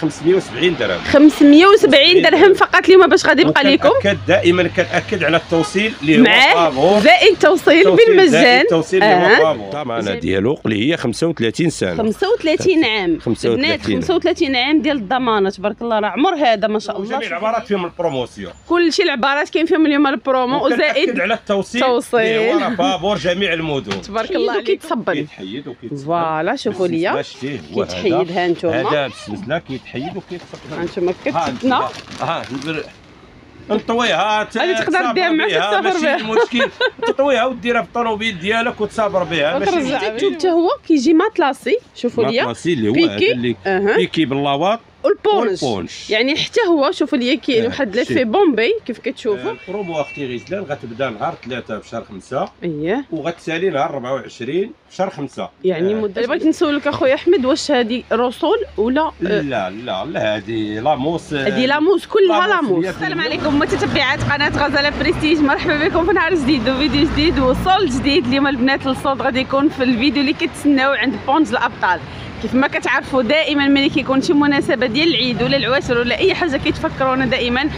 570 درهم. 570 درهم فقط. اليوم باش غادي يبقى لكم وكنأكد دائما كنأكد على التوصيل اللي هو زائد توصيل بالمجان. التوصيل اللي هو. فابور. الضمانه ديالو اللي هي 35 سنة. 35 عام. 35 البنات 35 عام. ديال الضمانة. تبارك الله راه عمر هذا ما شاء الله. جميع العبارات فيهم ال promotion. كل شيء العبارات كاين فيهم اليوم البرومو وزائد على التوصيل توصيل. اللي هو فابور جميع المدن. تبارك الله عليك. كيتصبن كيتحيد وكيتصبن فوالا شوفوا ليا. هو كيتحيد. ها نتوما. هذا بالسلسله كيتحيد. وكيتصبن ها نتوما ها كتبنا ها ندير نطويها هذه تقدر ديها معك بها، تسافر ماشي بها. مشكل. تطويها وديرها في الطوموبيل ديالك وتسافر بها ماشي. حتى هو كيجي ماتلاسي شوفوا ليا. ماطلاسي اللي هو بيكي. اللي. بيكي باللاواط والبونش والبونش يعني حتى هو شوفوا ليا كاين آه، واحد لي. في بومبي كيف كتشوفوا البرومو أختي غزلان غتبدا نهار 3 بشهر 5 اييه وغتسالي نهار 24 بشهر 5 يعني مده بغيت نسولك أخويا أحمد واش هذه ressort ولا آه، لا لا لا هذه la mousse هذه la mousse كلها la mousse في السلام. عليكم متتبعات قناة غزالة بريستيج مرحبا بكم في نهار جديد وفيديو جديد وصول جديد. اليوم البنات الصوت غادي يكون في الفيديو اللي كتسناو عند بونج الأبطال. كيف ما كتعرفوا دائما ملي كيكون شي مناسبة ديال العيد ولا العواشر ولا أي حاجة كيتفكرونا دائما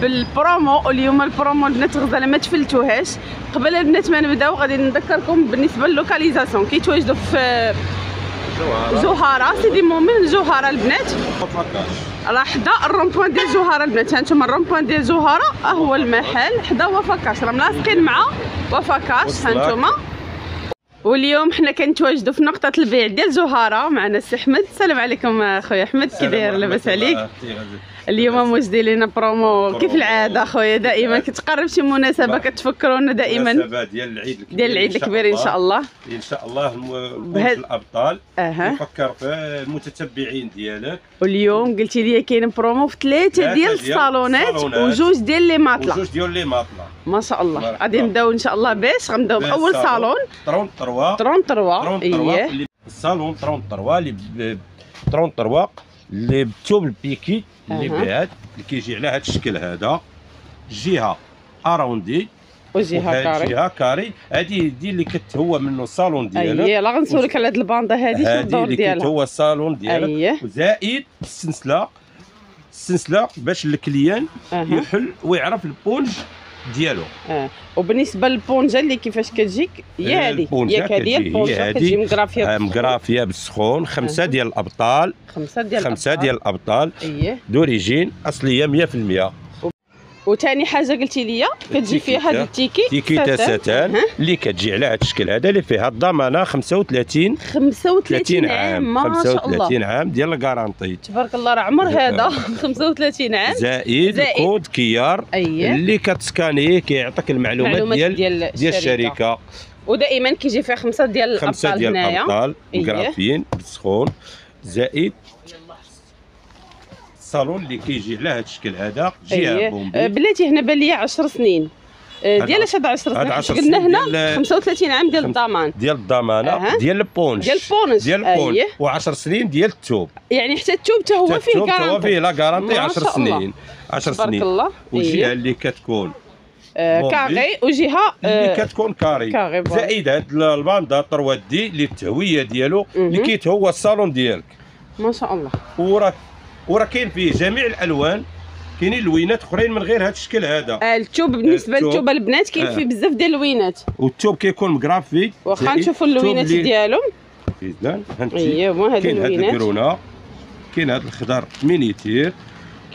بالبرومو اليوم البرومو البنات غزالة ما تفلتوهاش. قبل البنات ما نبداو غادي نذكركم بالنسبة ل la localisation. كيتواجدوا في جوهرة. سيدي مؤمن جوهرة البنات. راه حدا ال rond-point ديال جوهرة البنات. هانتوما ال rond-point ديال جوهرة. هو المحل. حدا Wafacash راه ملاصقين مع Wafacash. هانتوما واليوم حنا كنتواجدوا في نقطة البيع ديال جوهرة معنا السي أحمد. السلام عليكم أخويا أحمد. كي داير لاباس عليك؟ اليوم موجدين لنا برومو كيف العادة أخويا؟ دائما كتقرب شي مناسبة كتفكرونا دائما. مناسبة ديال العيد الكبير ديال العيد الكبير إن شاء الله. إن شاء الله بونج الأبطال. أها. نفكر في المتتبعين ديالك. واليوم قلتي لي كاين برومو في ثلاثة ثلاثة ديال الصالونات. وجوج ديال les matelas. وجوج ديال les matelas. ما شاء الله. غادي نبداو إن شاء الله باش. غنبداو باول صالون. 33 33 33 اييه الصالون 33 اللي ب 33 اللي بتوب ال piqué اللي. بعاد اللي كيجي على هذا الشكل هذا جهة arrondi وجهة carré. جهة carré. هذه دي اللي كتهوى منه الصالون ديالك اييه لا غنسولك على هاد ال bande هادي شنو هذه الدور اللي ديالها كتهوى الصالون ديالك. وزائد السلسله السلسله باش ال client يحل ويعرف البونج ديالو. آه. وبالنسبة للبونجا اللي كيفاش كتجيك هي هذه ياك هذه البونجا. كتجي مغرافيه آه، مغرافيه بالسخون خمسة أها. ديال الأبطال. خمسة ديال خمسة. ديال الأبطال. اييه d'origine أصلية 100% وثاني حاجة قلتي لي كتجي فيها هاد ال étiquette تيكيتا ساتان أها. اللي كتجي على هذا الشكل هذا اللي فيها الضمانة 35 35 30 عام. ما شاء الله. 35 عام ديال ال garantie تبارك الله راه عمر هذا. 35 عام. زائد زائد. code QR اييه اللي كتسكانيه كيعطيك المعلومات معلومات ديال ديال ديال الشركة. ودائما كيجي فيها خمسة ديال خمسة الأبطال ديال هنايا. الأبطال. إيه. مغرافيين بالسخون زائد الصالون اللي كيجي على هذا الشكل هذا جهه آه، bombé. بلاتي هنا بان لي 10 سنين. آه، ديال اش هاد 10 هاد سنين 10 قلنا هنا؟ ديال- 35 عام ديال الضمان. ديال الضمانه أها. ديال البونج ديال البونج ديال البونج أييه. و10 سنين ديال التوب. يعني حتى التوب حتى هو فيه تا هو garantie فيه la garantie ما 10 شاء الله. سنين. 10 تبارك سنين. الله. والجهه أييه. اللي كتكون. آه،. carré وجهة اللي آه، كتكون carré. زائد هاد ال bande à trois D اللي التهوية ديالو اللي. كيتهوى الصالون ديالك. ما شاء الله. وراه وراه كاين فيه جميع الالوان كاينين لوينات اخرين من غير هذا الشكل هذا. آه، التوب بالنسبة. للتوب البنات كاين آه. فيه بزاف ديال اللوينات. والثوب كيكون مغرافي واخا نشوفوا الثوب اللوينات ديالهم. إذن هانتي. اييه هما هاد كاين اللوينات. الكرونه كاين هاد الخضر militaire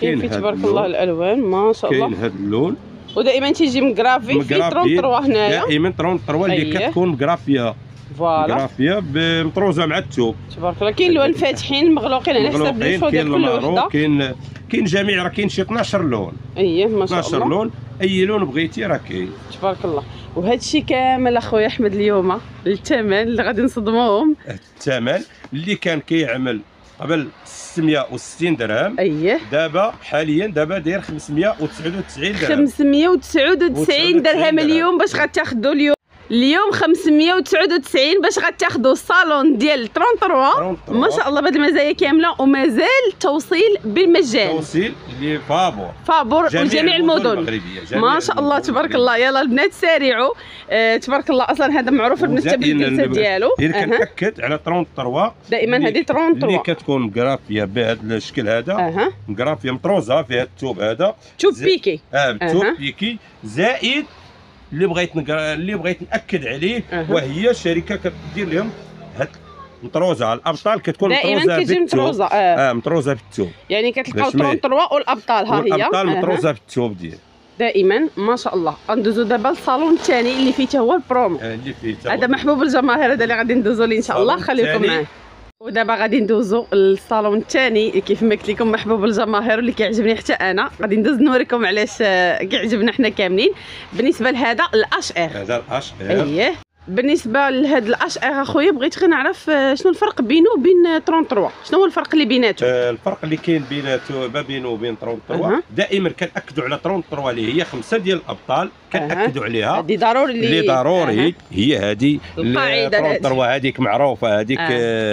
كاين فيه تبارك. الله الألوان ما شاء كاين الله هاد اللون. ودائما تيجي مغرافي في مغرافي 33 هنايا. دائما 33 اللي أييه. كتكون مغرافيه voilà. مغرافيه مطروزه مع الثوب تبارك الله. كاين لون فاتحين مغلوقين على حسب كاين ديال كل وحدة. كاين كاين جميع راه كاين شي 12 لون. اييه ما شاء 12 الله. لون. أي لون بغيتي راه كاين. تبارك الله. وهذا الشيء كامل أخويا أحمد اليوم الثمن اللي غادي نصدموهم. الثمن اللي كان كيعمل قبل 660 درهم. اييه دابا حاليا دابا داير 599 درهم. 599 درهم درهم. اليوم باش غتاخذوا اليوم. اليوم 599 باش غتاخذوا الصالون ديال 33 33. ما شاء الله بهاد المزايا كاملة ومازال توصيل بالمجان. توصيل لفابور. فابور وجميع المدن جميع ما شاء الله تبارك الله. يلا البنات سارعوا. آه تبارك الله أصلا هذا معروف بالجلسه ال- ديالو. أها. كنأكد على 33 دائما هذه 33 اللي كتكون مقرافيه بهذا الشكل هذا. أها. مقرافيه مطروزة فيها الثوب هذا. زي- piqué. آه الثوب أها. piqué. زائد اللي بغيت نقرا اللي بغيت نأكد عليه أها. وهي شركة كدير لهم هاد مطروزة الأبطال كتكون مطروزة كتجي مطروزة آه. آه مطروزة بالثوب يعني كتلقاو باش ما ي- 33 والأبطال ها هي والأبطال أها. مطروزة بالثوب ديال دائما ما شاء الله غندوزو دابا للصالون الثاني اللي فيه تا هو البرومو آه، اللي فيه. هذا محبوب الجماهير هذا اللي غادي ندوزو ليه إن شاء الله خليكم. معاه ودابا غادي ندوزو للصالون الثاني كيف ما قلت لكم محبوب الجماهير واللي كيعجبني حتى أنا. غادي ندوز نوريكم علاش آه، كيعجبنا حنا كاملين. بالنسبة لهذا ال HR هذا ال HR اييه بالنسبة لهذا ال HR اخويا بغيت غير نعرف آه، شنو الفرق بينه وبين 33 شنو هو الفرق اللي بيناتهم آه، الفرق اللي كاين بيناتو ما بينه وبين 33 أها. دائما كنأكدوا على 33 اللي هي خمسة ديال الأبطال كنأكدوا عليها هذه ضروري اللي ضروري هي هذه القاعدة هذه. 33 هذيك معروفة هذيك آه.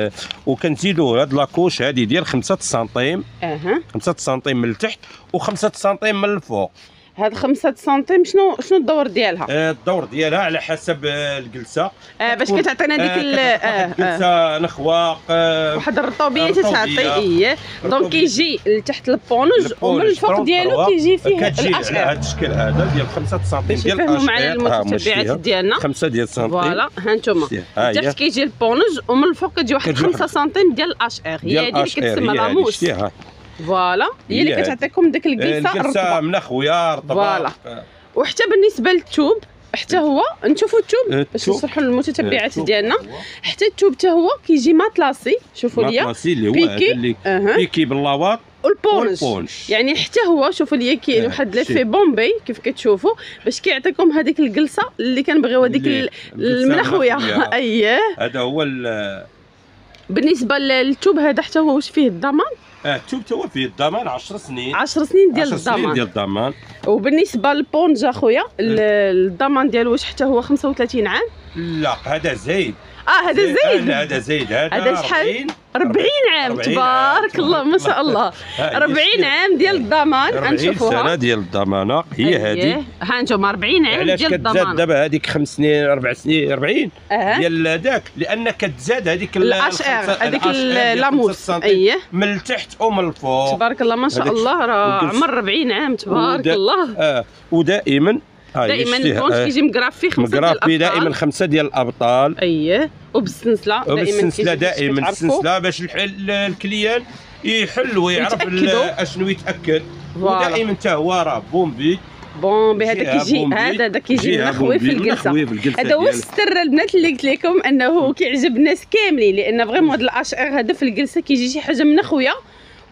آه. وكنزيدوا هاد la couche هذه ديال 5 سنتيم أها 5 سنتيم من التحت و5 سنتيم من الفوق هاد 5 سنتيم شنو شنو الدور ديالها؟ آه، الدور ديالها على حسب آه، الجلسة. آه باش كتعطينا ديك ال- آه آه، كتكون آه. نخواق آه، واحد الرطوبية الرطوبية. تتعطي إيه. donc. كيجي لتحت البونج ومن الفوق ديالو 33 كيجي فيه كتجي على ال HR هذا الشكل هذا ديال 5 سنتيم ديال يفهموا معنا ال HR المتتبعات ديالنا. 5 ديال سنتيم. voilà ها أنتم تحت كيجي البونج ومن الفوق كتجي واحد كتجي 5 سنتيم ديال ال HR هي هذه اللي الاشعار كتسمى هي voilà. هي اللي هذه. كتعطيكم ديك الجلسه الجلسه الرطبه منخويه رطبه voilà. وحتى بالنسبة للثوب حتى هو نشوفوا الثوب باش الثوب. نشرحوا للمتتبعات ديالنا. حتى الثوب حتى هو كيجي matelassé. شوفوا ليا. matelassé اللي هو piqué. هذا اللي أها. piqué ب la ouate والبونج. والبونج. يعني حتى هو شوفوا ليا كاين واحد. l'effet bombé كيف كتشوفوا باش كيعطيكم هذيك الجلسه اللي كنبغيو هذيك المنخويه. أييه. هذا هو ال- بالنسبة للتوب هذا حتى هو واش فيه الضمان؟ التوب تو فيه الضمان 10 سنين. 10 سنين ديال 10 سنين الضمان. ديال الضمان. وبالنسبة للبونج أخويا ال- الضمان ديالو واش حتى هو 35 عام؟ لا هذا زايد. آه هذا آه، لا هذا زايد هذا هذا شحال؟ 40 40 عام 40 عام، تبارك الله ما شاء الله. ها هي 40 شتي. عام ديال الضمان. 40 سنة غنشوفوها ديال الضمانه هي هذه. ها أنتم 40 عام علاش ديال كتزاد الضمان. دابا هذيك خمس سنين أربع سنين 40 أه. ديال ذاك لأن كتزاد هذيك ال- ال HR هذيك لاموس. أييه. من التحت ومن الفوق تبارك الله ما شاء هذاك الله راه عمر 40 عام تبارك الله. آه ودائما دائما آه، كيجي مقرافي خمسة مقرافي دائما خمسة ديال الأبطال. اييه وبالسنسلة دائما وبالسلسله دائما. السلسله باش الح- ال- الكليان يحل ويعرف. أشنو يتأكد. ودائما حتى هو راه بومبي. بون بهذا كيجي هذا هذا كيجي جهة منخوي في الجلسة. هذا هو السر البنات اللي قلت لكم أنه كيعجب الناس كاملين لأن vraiment هذا ال HR هذا في الجلسة كيجي شي حاجة منخويه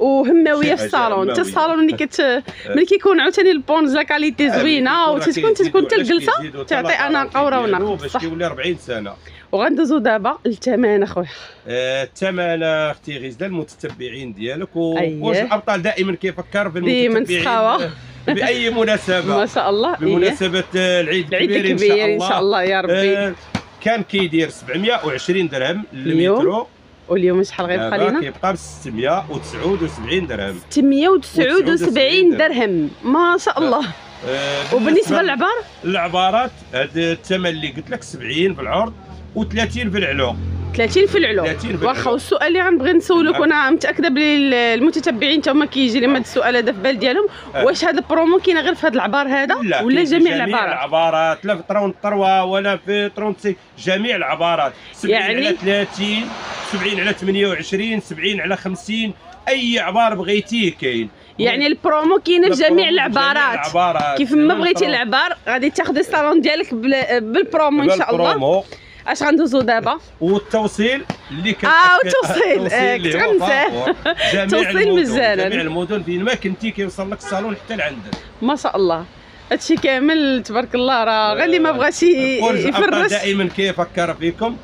وهمويه شي في الصالون. حتى. الصالون اللي كت ملي كيكون عاوتاني البونج la qualité زوينة وتتكون تتكون حتى الجلسة تعطي اناقه ورونق باش كيولي 40 سنة. وغندوزو دابا للثمن اخويا آه، الثمن أختي غزده المتتبعين ديالك و... أيه. واش الأبطال دائما كيفكر ديما بالمتتبعين سخاوة. بأي مناسبة؟ ما شاء الله. بمناسبة آه، العيد الكبير الكبير إن شاء الله. يا ربي. آه، كان كيدير 720 درهم للمترو. واليوم شحال غيبقى لينا كيبقى ب 679 درهم. 679 درهم. ما شاء الله. آه، وبالنسبة للعبار للعبارات هذا الثمن اللي قلت لك 70 في العرض و30 في العلو 30 في العلو 30 في واخا. والسؤال اللي غنبغي نسولك نعم. وأنا متاكده بلي المتتبعين تا هما كيجي لهم هذا السؤال هذا في بال ديالهم. آه. واش هذا البرومو كاين غير في هذا العبار هذا؟ لا ولا كاين في جميع جميع العبارات؟ العبارات لا في 33 ولا في 36 جميع العبارات. 70 يعني- على 30 70 على 28 70 على 50 أي عبار بغيتيه كاين. يعني البرومو كاينة في جميع العبارات. العبارات. كيف ما بغيتي العبار غادي تاخذي الصالون ديالك بال- بالبرومو إن شاء الله. اش غندوزو دابا؟ والتوصيل اللي كان آه، والتوصيل. آه، كنت غنساه. جميع توصيل المدن مجانا. جميع المدن فين ما كنتي كيوصل لك الصالون حتى لعندك. ما شاء الله. هادشي كامل تبارك الله راه غير اللي ما بغاش يفرش. دائما كيفكر فيكم.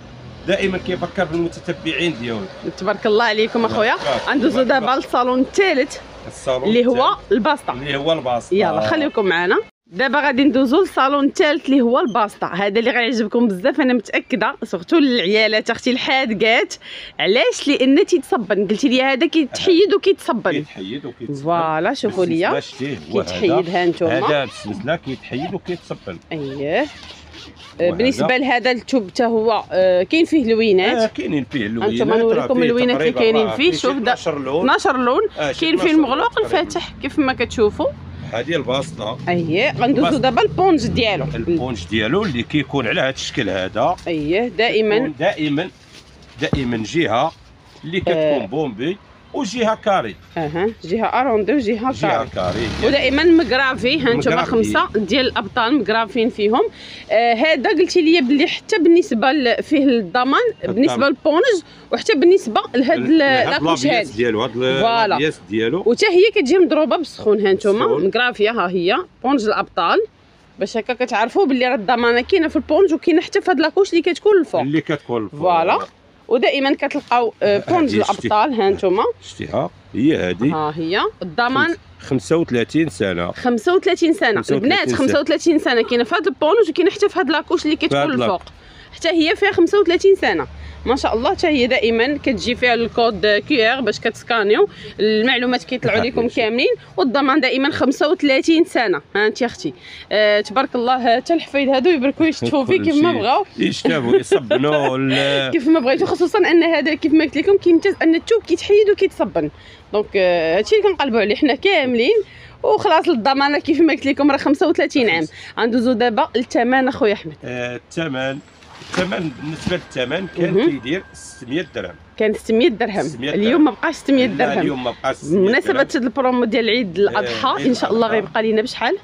دائما كيفكر في المتتبعين ديالو تبارك الله عليكم أخويا. غندوزو. دابا للصالون الثالث اللي هو الباسطه اللي هو الباسطه يلا خليكم معنا دابا غادي ندوزو للصالون الثالث اللي هو الباسطا هذا اللي غيعجبكم بزاف أنا متأكدة. سورتو العيالات أختي الحادقات علاش لأن تيتصبن؟ قلتي لي هذا كيتحيد وكيتصبن. كيتحيد وكيتصبن. voilà شوفوا ليا. هذا. كيتحيد ها نتوما. هذا بالسلسله كيتحيد وكيتصبن. أييه. آه،. بالنسبة لهذا التوب حتى هو آه، كاين فيه لوينات. آه كاينين فيه اللوينات. أنتم نوريكم راه فيه اللوينات اللي كاينين فيه. شوف دا- 12 لون. 12 لون. آه، كاين فيه 12 المغلوق. الفاتح كيف ما كتشوفوا. هذه الباسطه أييه غندوزو. دابا البونج ديالو. البونج ديالو اللي كيكون على هذا الشكل هذا. أييه دائما. دائما دائما جهة اللي كتكون آه. بومبي. وجهه كاري. أها جهه اروندي وجهه جهه كاري. كاري ودائما مgravé ها أنتم. خمسة ديال الأبطال مغرافين فيهم. آه هذا قلتي لي بلي حتى بالنسبة فيه الضمان بالنسبة للبونج وحتى بالنسبة لهاد ال- la couche هذه ديالو هاد voilà. la pièce ديالو. وتا هي كتجي مضروبة بالسخون ها بالسخون. مغرافيه ها هي. بونج الأبطال. باش هكا كتعرفوا باللي راه الضمانة كاينة في البونج وكاينة حتى في هاد la couche اللي كتكون الفوق. اللي كتكون الفوق. voilà. ودائما كتلقاو آه، بونج. الأبطال ها نتوما. شتيها. هي هذه. ها هي. الضمان. 35 سنة. 35 سنة. 35 البنات سنة. 35 سنة كاينة في هذا البونج وكاينة حتى في هاد la couche اللي كتكون. الفوق. حتى هي فيها 35 سنة. ما شاء الله حتى هي دائما كتجي فيها ال code QR باش كتسكانيو. المعلومات كيطلعوا. لكم كاملين والضمان دائما 35 سنة. ها انت أختي. آه تبارك الله حتى الحفايد هادو يبركوا يشتفوا فيه كيف ما. بغاو. يشتبوا يصبنوا كيف ما بغيتو خصوصا أن هذا كيف ما قلت لكم كيمتاز أن الثوب كيتحيد وكيتصبن. donc آه، هادشي اللي كنقلبوا عليه حنا كاملين. وخلاص الضمانه كيف ما قلت لكم راه 35 عام. غندوزو دابا للثمن أخويا أحمد. آه، الثمن الثمن بالنسبة للثمن كان. كيدير 600 درهم. كان 600 درهم. 600 اليوم ما بقاش 600 لا، درهم. اليوم ما بقاش 600 بمناسبة البرومو ديال عيد الأضحى عيد إن شاء الله. غيبقى لينا بشحال؟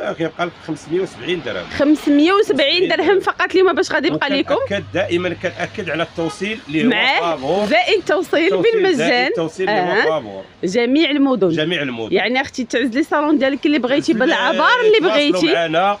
آه، كيبقى لك 570 درهم. 570 درهم فقط اليوم باش غادي يبقى لكم وكنأكد دائما كنأكد على التوصيل اللي هو معاه فابور. زائد توصيل بالمجان. التوصيل اللي هو آه. فابور. جميع المدن. جميع المدن. يعني أختي تعز لي الصالون ديالك اللي بغيتي آه، بالعبار اللي بغيتي. معنا. آه،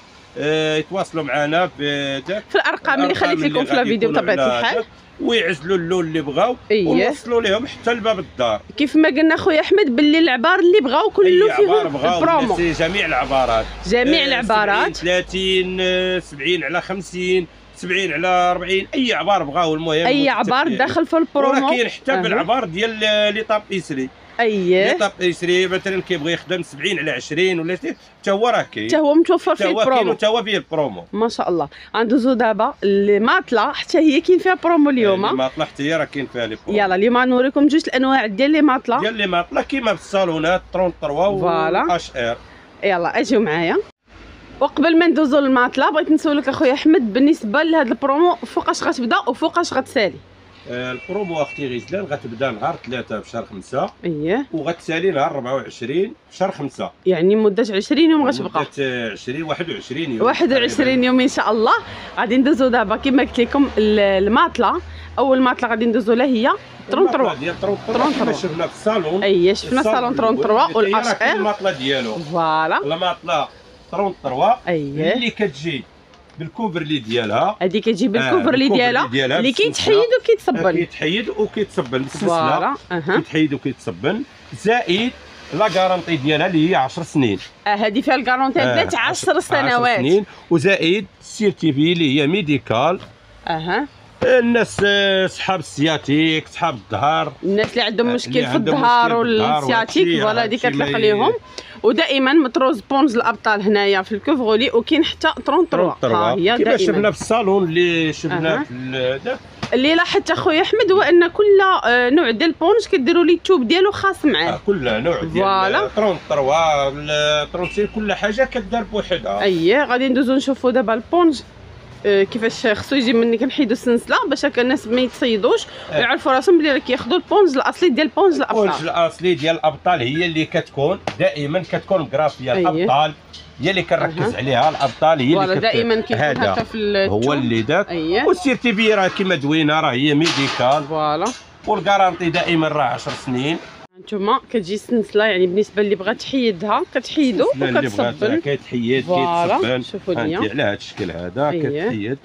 يتواصلوا معنا بداك في الأرقام اللي خليت لكم في الفيديو بطبيعة الحال. ويعزلوا اللون اللي بغاو إيه ونوصلوا لهم حتى لباب الدار. كيف ما قلنا خويا أحمد باللي العبار اللي بغاو كله عبار فيهم الناس جميع العبارات. جميع آه، العبارات. 70 30 آه، 70 على 50 70 على 40 أي عبار بغاو المهم أي عبار. داخل في البرومو. كاين حتى. بالعبار ديال آه، les tapissiers لي اييه. tapissier مثلا كيبغي يخدم 70 على 20 ولا حتى هو راه كاين حتى هو متوفر حتى فيه البرومو وحتى هو فيه البرومو ما شاء الله. غندوزو دابا الماطله حتى هي كاين فيها برومو اليوم ما طلع حتى هي راه كاين فيها لي برومو. يلا اليوم غنوريكم جوج الانواع ديال les matelas ديال les matelas كيما في الصالونات 33 voilà. و HR يلا اجيو معايا. وقبل ما ندوزو للماطلة بغيت نسولك أخويا أحمد بالنسبة لهذا البرومو فوقاش غتبدأ وفوقاش غتسالي. البرومو أختي غزلان غتبدا نهار 3 في شهر 5 اييه وغتسالي نهار 24 في شهر 5 يعني مدة 20 يوم غتبقى. مدة 20 21 يوم. 21 يوم إن شاء الله. غادي ندوزو دابا كما قلت لكم ال- الماطلة. أول ماطلة غادي ندوزو لها هي 33 ديال 33 كما 33. شفنا في الصالون. أي شفنا صالون 33 وال HR الماطلة ديالو. voilà. الماطلة 33 اييه اللي كتجي بال couvre-lit ديالها. هذه كتجي آه، بال couvre-lit ديالها اللي. كيتحيد وكيتصبن كيتحيد وكيتصبن أها. كيتحيد وكيتصبن زائد la garantie ديالها اللي هي 10 سنين. آه، هذه فيها ال garantie آه، البنات 10 10 سنوات. سنين. وزائد ال certifié اللي هي médical أها. الناس آه، صحاب ال sciatique صحاب الظهر الناس اللي عندهم آه، مشكل في الظهر وال sciatique voilà هذه ي- ليهم ودائما متروز بونج الأبطال هنايا في ال couvre-lit وكاين حتى 33 ها هي دائما. شفنا في الصالون اللي شفنا أها. في اللي لاحظت أخويا أحمد هو أن كل آه، نوع ديال البونج كديروا ليه التوب ديالو خاص معاه. آه، كل نوع. ديال 33 ال 36 كل حاجة كدار بوحدها. اييه غادي ندوزو نشوفوا دابا البونج. كيفاش خصو يجي مني كنحيدو السنسله باش هكا الناس ما يتصيدوش آه. ويعرفوا راسهم بلي راه كياخذوا البونج الأصلي ديال البونج البونج الأبطال. الأصلي ديال الأبطال هي اللي كتكون دائما كتكون مغرافيه أيه. الأبطال هي اللي كنركز. عليها الأبطال هي اللي كت... دائما كيكون هكا هذا هو اللي داك. وال certifié راه كيما دوينه راه هي ميديكال. فوالا. والكارانتي دائما راه 10 سنين. هانتوما كتجي السنسله يعني بالنسبة اللي بغات تحيدها كتحيدو وكتصبن فوالا كيتصبن شوفوا ليا. على هذا الشكل هذا أيه. كتحيد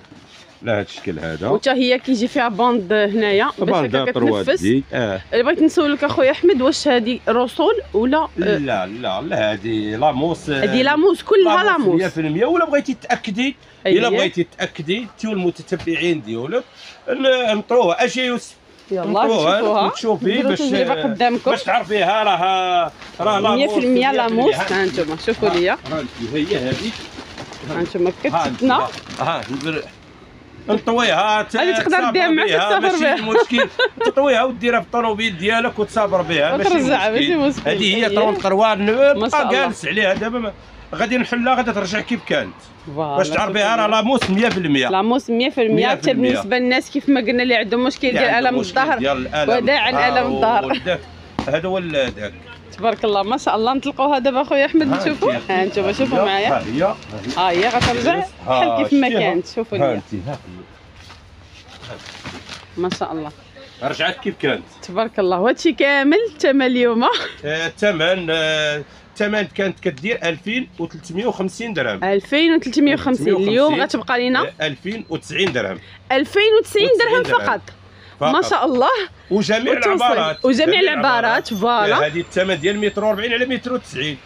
على هذا الشكل هذا. وتا هي كيجي فيها باند هنايا باش باندا هكا 3 كتنفس. آه. بغيت نسولك أخويا أحمد واش هذه رسول ولا؟ آه، لا لا لا هذه لاموس هذه لاموس كلها لاموس 100% ولا بغيتي تأكدي؟ إلا أييه. بغيتي تأكدي انت والمتتبعين ديالك نطروها أجي يوسف يلا نشوفوها وتشوفي باش تجربه قدامكم باش تعرفيها راه راه 100% لاموس لاموس ها- أنتم شوفوا ليا ها انت هي هذيك ها أنتم. كتسدنا ها نطويها هذه تقدر تسافر ديها معك بها، وتسافر ماشي بها. مشكل تطويها وديرها في الطوموبيل ديالك وتسافر بها ماشي مشكل. هذه هي أييه. طرون قروان ما شاء نبقى. جالس عليها دابا غادي نحلها غادي ترجع كيف كانت؟ باش تعرفيها راه لاموس 100% لاموس 100% حتى 100%. بالنسبة للناس كيف ما قلنا اللي عندهم مشكل ديال يعني ألم الظهر. الألم. وداعا آه، الم الظهر. هذا هو داك تبارك الله. ما شاء الله. نطلقوها دابا خويا أحمد ها نشوفوا. ها أنتم شوفوا ها معايا. هي. ها ها هي غترجع؟ ها بحال كيف ما؟ كانت. شوفوا ها ها ما شاء الله. رجعت كيف كانت؟ تبارك الله. وهادشي كامل. الثمن اليوم آه، الثمن آه، الثمن كانت كدير 2350 درهم. 2350 اليوم 350. غتبقى آه، 2090 درهم. 2090 درهم درهم. فقط. ما شاء الله. وجميع. العبارات. وجميع العبارات، voilà. هذه الثمن ديال متر 40 على متر 90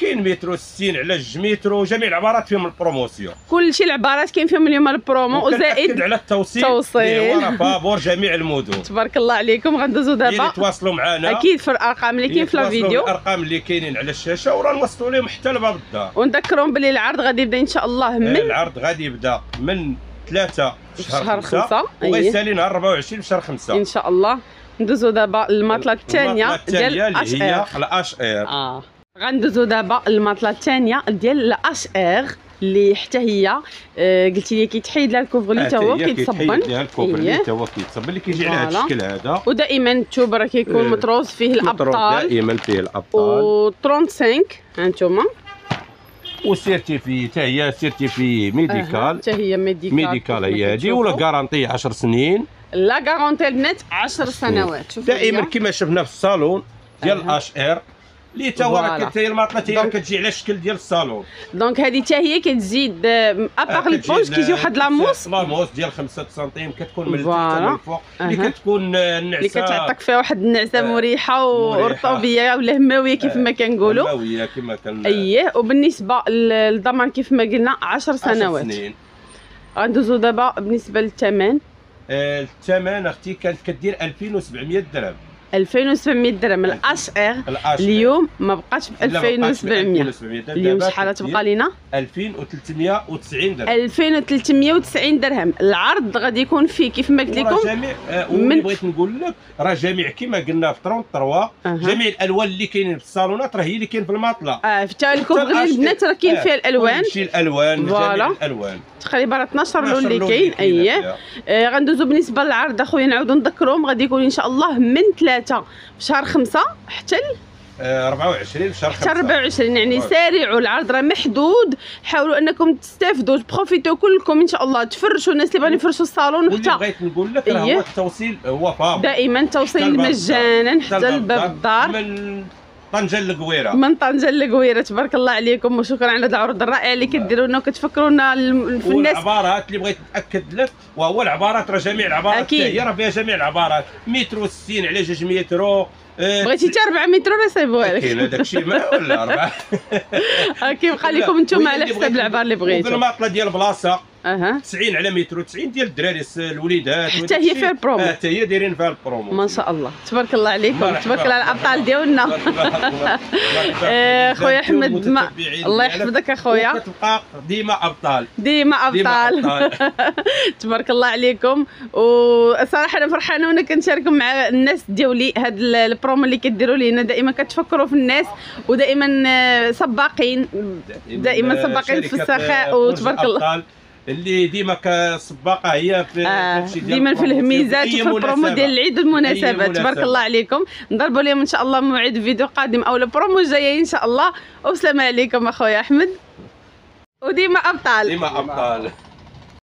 كاين متر 60 على جوج متر جميع العبارات فيهم ال promotion. كل شي العبارات كاين فيهم اليوم البرومو وزائد على التوصيل. توصيل. اللي هو راه فابور جميع المدن. تبارك الله عليكم غندوزو اللي دابا تواصلوا معنا أكيد في الأرقام اللي كاين في يتواصلوا الفيديو الارقام اللي كاينين على الشاشة وراه نوصلوا لهم حتى لباب الدار. ونذكرهم باللي العرض غادي يبدأ إن شاء الله من العرض غادي يبدأ من 3 شهر شهر 5 خمسة، أيه. وغيسالي نهار 24 في شهر 5 إن شاء الله. ندوزو دابا الماطله الثانية ديال اللي الاش هي ار الاش ار آه. غندوزو دابا الماطله الثانية ديال ال HR اللي حتى هي آه، قلتي لي كيتحيد لها ال cover اللي هو كيتصبن لها ال cover اللي إيه. هو كيتصبن اللي كيجي على هذا. الشكل هذا ودائما التوب راه كيكون إيه. مطروز فيه الأبطال دائما فيه الأبطال و 35 ها أنتم و certifiée حتى هي certifiée médical حتى هي médical médical هي هذه و la garantie 10 سنين la garantie البنات 10 سنوات دائما. كما شفنا في الصالون ديال أها. HR اللي تا هو راه voilà. كت- هي الماطله تا هي donc- كتجي على الشكل ديال الصالون. donc هذه حتى هي كتزيد à part البونج كيجي واحد لاموس لاموس ديال 5 سنتيم كتكون من التحت الفوق. اللي. كتكون آه، اللي النعسه كتعطيك فيها واحد النعسة آه، مريحة. ورطوبيه ولا هماوية كيف ما كنقولوا. الماوية كما كان أييه. وبالنسبة للضمان كيف ما قلنا 10 10 سنوات. سنين. غندوزو دابا بالنسبة للثمن آه، الثمن أختي كانت كدير 2700 درهم. 2700 درهم. الاش ار اليوم ما بقاش ب لا، ما بقاش ب 2700 2700 درهم. اليوم شحال تبقى لينا؟ 2390 درهم. 2390 درهم. العرض غادي يكون فيه كيف ما قلت لكم. جميع آه، من- بغيت نقول لك راه جميع كما قلنا في 33 أها. جميع الألوان اللي كاينين في الصالونات راه هي اللي كاين في الماطلة. آه حتى الأش- البنات راه كاين آه، فيها الألوان. كلشي الالوان. جميع الألوان. تقريبا راه 12 لون اللي كاين. اييه. آه غندوزو بالنسبة للعرض. أخويا نعاودو نذكرهم. غادي يكون إن شاء الله من 3 في شهر 5 حتى ل- آه، 24 في شهر حتى 5 24 يعني. سارعوا العرض راه محدود. حاولوا أنكم تستافدوا. تبروفيتو كلكم إن شاء الله. تفرشوا الناس اللي باغيين يفرشوا الصالون حتى بغيت نقول لك راه إيه. هو التوصيل هو فابور دائما توصيل حتى لباب مجانا. حتى لباب الدار طنجة للقويره من طنجة لقويره تبارك الله عليكم وشكرا على هذا العروض الرائعه اللي كديروا لنا وكتفكرونا الم- في الناس. والعبارات اللي بغيت ناكد لك وهو العبارات راه جميع العبارات أكيد. هي راه فيها جميع العبارات. مترو 60 على 2 مترو آه، بغيتي حتى 4 متر يصيبوها كاين لك؟ هذاك الشيء ولا أربعة؟ كيبقى لكم نتوما على حساب العبار اللي بغيتو. الماطله ديال بلاصة أها. 90 على مترو 90 ديال الدراري الوليدات حتى هي. فيها البرومو. آه، حتى هي دايرين فيها البرومو. ما شاء الله. تبارك الله عليكم. تبارك الله على الأبطال ديالنا. آه،. خويا أحمد ما الله. يحفظك اخويا وكتبقى ديما أبطال. ديما أبطال. تبارك الله عليكم. وصراحة أنا فرحانة وأنا كنشارككم مع الناس ديالي هاد ال- البرومو اللي كديروا لينا. دائما كتفكروا في الناس ودائما آه، سباقين. دائما سباقين في السخاء وتبارك الله. اللي ديما كسباقة هي في آه ديما في. الهميزات وفي البرومو. ديال العيد والمناسبات تبارك. الله عليكم نضربوا اليوم إن شاء الله موعد فيديو قادم أو البرومو الجاية إن شاء الله والسلام عليكم أخويا أحمد وديما أبطال ديما أبطال